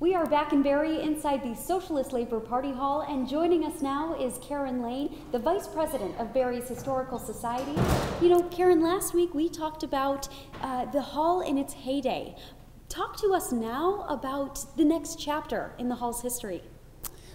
We are back in Barre inside the Socialist Labor Party Hall, and joining us now is Karen Lane, the Vice President of Barre's Historical Society. You know, Karen, last week we talked about uh, the hall in its heyday. Talk to us now about the next chapter in the hall's history.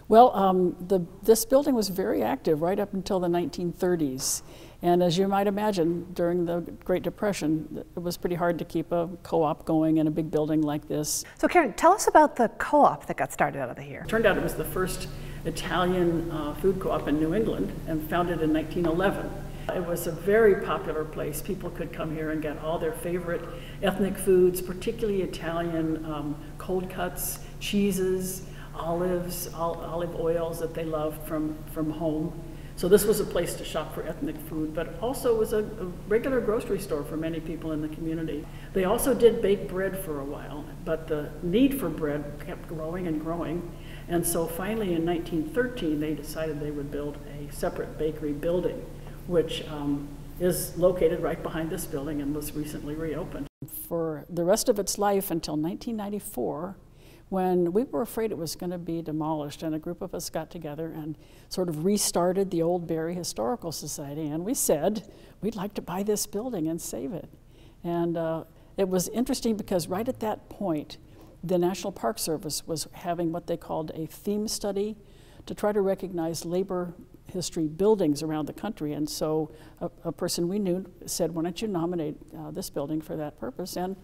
Well, um, the, this building was very active right up until the 1930s. And as you might imagine, during the Great Depression, it was pretty hard to keep a co-op going in a big building like this. So Karen, tell us about the co-op that got started out of here. It turned out it was the first Italian uh, food co-op in New England and founded in 1911. It was a very popular place. People could come here and get all their favorite ethnic foods, particularly Italian um, cold cuts, cheeses, olives, olive oils that they loved from, from home. So this was a place to shop for ethnic food, but also was a, a, regular grocery store for many people in the community. They also did bake bread for a while, but the need for bread kept growing and growing. And so finally in 1913, they decided they would build a separate bakery building, which um, is located right behind this building and was recently reopened. For the rest of its life until 1994, when we were afraid it was going to be demolished, and a group of us got together and sort of restarted the old Barre Historical Society, and we said we'd like to buy this building and save it. And uh, it was interesting because right at that point, the National Park Service was having what they called a theme study to try to recognize labor history buildings around the country. And so a, a person we knew said, why don't you nominate uh, this building for that purpose? And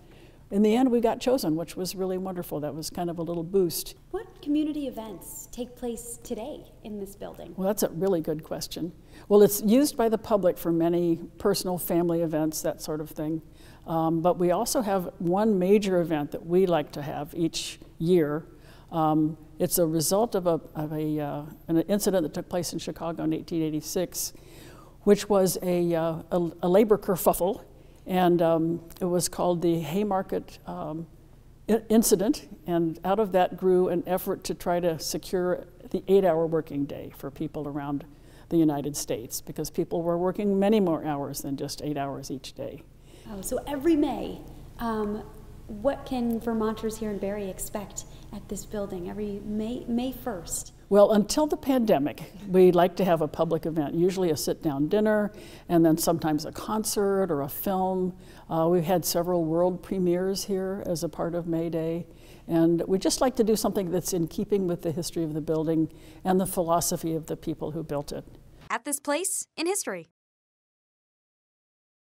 in the end, we got chosen, which was really wonderful. That was kind of a little boost. What community events take place today in this building? Well, that's a really good question. Well, it's used by the public for many personal family events, that sort of thing. Um, but we also have one major event that we like to have each year. Um, it's a result of, a, of a, uh, an incident that took place in Chicago in 1886, which was a, uh, a, a labor kerfuffle and um, it was called the Haymarket um, Incident. And out of that grew an effort to try to secure the eight hour working day for people around the United States because people were working many more hours than just eight hours each day. Oh, so every May, um, what can Vermonters here in Barre expect at this building every May, May 1st? Well, until the pandemic, we like to have a public event, usually a sit down dinner, and then sometimes a concert or a film. Uh, we've had several world premieres here as a part of May Day. And we just like to do something that's in keeping with the history of the building and the philosophy of the people who built it. At this place in history.